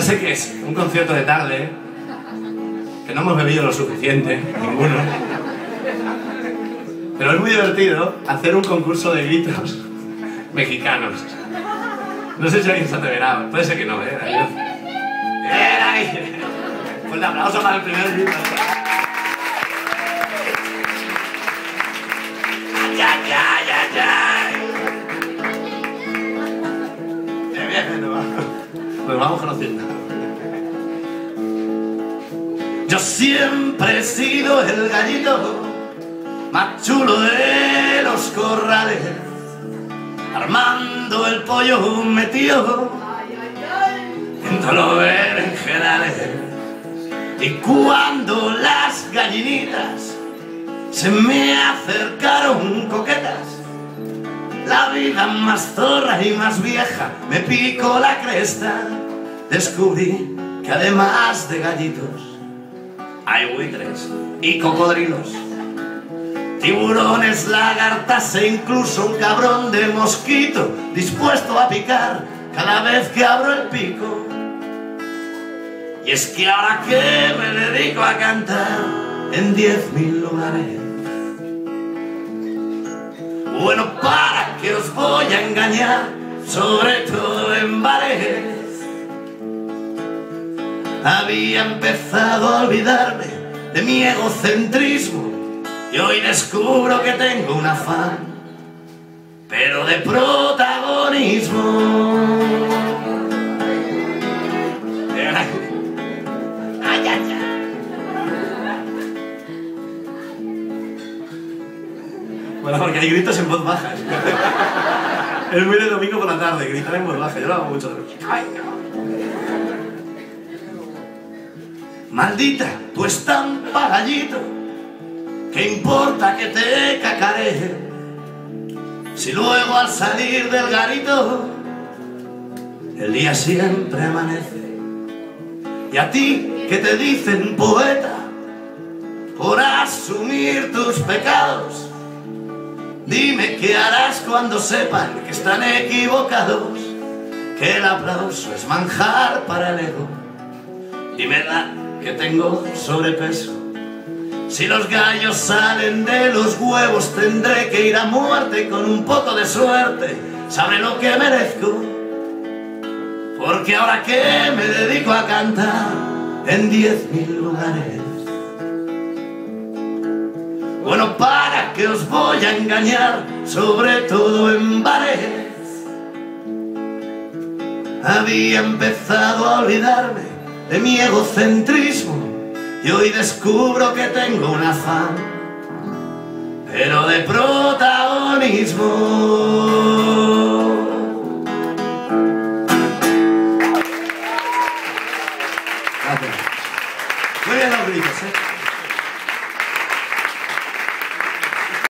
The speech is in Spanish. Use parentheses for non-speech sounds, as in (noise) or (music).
sé qué es, un concierto de tarde, que no hemos bebido lo suficiente, ninguno. Pero es muy divertido hacer un concurso de gritos mexicanos. No sé si alguien se atreverá, puede ser que no, ¿eh? ¡Bien ahí! Aplauso para el primer grito. Nos vamos conociendo. Yo siempre he sido el gallito más chulo de los corrales, armando el pollo metido entre los berenjenales. Y cuando las gallinitas se me acercaron coquetas, la vida más zorra y más vieja me picó la cresta. Descubrí que además de gallitos hay buitres y cocodrilos, tiburones, lagartas e incluso un cabrón de mosquito dispuesto a picar cada vez que abro el pico. Y es que ahora que me dedico a cantar en diez mil lugares, bueno, para que os voy a engañar, sobre todo en bares. Había empezado a olvidarme de mi egocentrismo y hoy descubro que tengo un afán, pero de protagonismo. Bueno, porque hay gritos en voz baja. (laughs) Es muy de domingo por la tarde, gritar en voz baja. Yo lo hago mucho. Ay, no. Maldita, tú estampa gallito, ¿qué importa que te cacareje? Si luego al salir del garito, el día siempre amanece. Y a ti que te dicen poeta, por asumir tus pecados, dime qué harás cuando sepan que están equivocados, que el aplauso es manjar para el ego. Dime la que tengo sobrepeso. Si los gallos salen de los huevos tendré que ir a muerte con un poco de suerte. Sabe lo que merezco. Porque ahora que me dedico a cantar en diez mil lugares. Bueno, para que os voy a engañar, sobre todo en bares. Había empezado a olvidarme de mi egocentrismo y hoy descubro que tengo un afán, pero de protagonismo. Gracias. Muy bien los gritos, ¿eh?